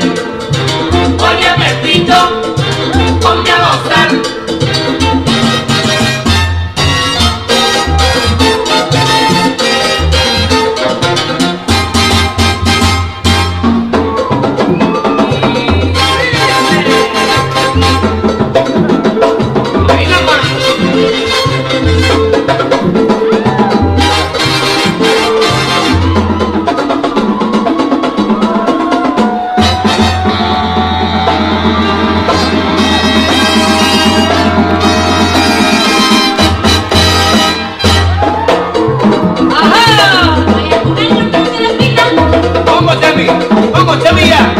Thank you. Sevilla.